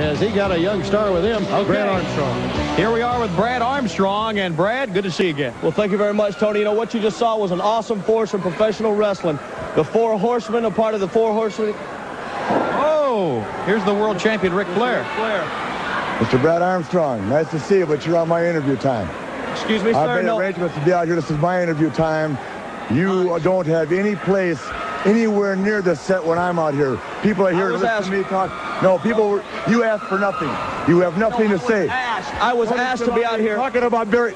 Has he got a young star with him? Okay. Brad Armstrong. Here we are with Brad Armstrong. And Brad, good to see you again. Well, thank you very much, Tony. You know, what you just saw was an awesome force in professional wrestling. The Four Horsemen, a part of the Four Horsemen. Oh, here's the world champion, Ric Flair. Flair. Mr. Brad Armstrong, nice to see you, but you're on my interview time. Excuse me, I've sir. made No. arrangements to be out here. This is my interview time. You don't have any place anywhere near the set when I'm out here. People are here to listen asked- to me talk. No, people, were, you asked for nothing. You have nothing I to say. asked. I was asked to be out here. Talking about Barry.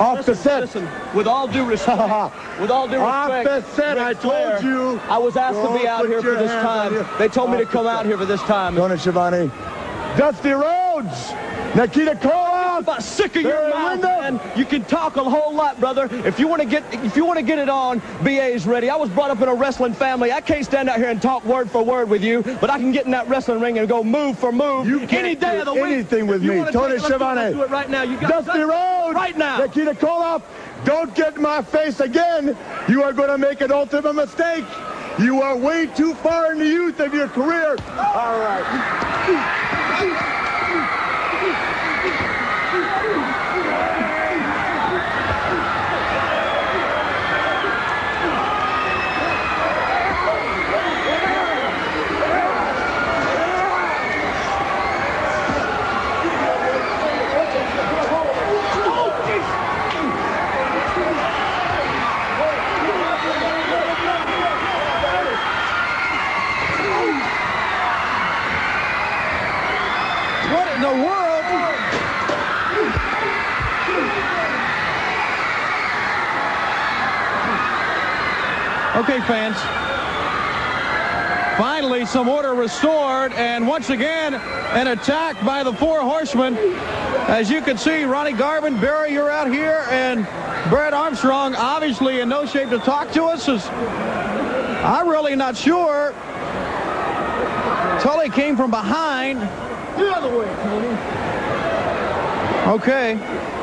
Off the set. listen, with all due respect, with all due respect, Off the set, Ric I told Flair, you. I was asked to be out here for this time. They told me to Off come set. out here for this time. Tony Schiavone. Dusty Rhodes. Nikita Koloff. About sick of your Barry mouth, man. You can talk a whole lot, brother. If you want to get, if you want to get it on, BA's ready. I was brought up in a wrestling family. I can't stand out here and talk word for word with you, but I can get in that wrestling ring and go move for move You can't any day do of the week. anything with me. Tony take do it. Schiavone. Do it right now. You got Dusty Rhodes. right now. Nikita Koloff. Don't get in my face again. You are going to make an ultimate mistake. You are way too far in the youth of your career. All right. In the world? Okay, fans. Finally, some order restored, and once again, an attack by the Four Horsemen. As you can see, Ronnie Garvin, Barry, you're out here, and Brad Armstrong, obviously in no shape to talk to us. Is I'm really not sure. Tully came from behind. The other way, Tony. Okay.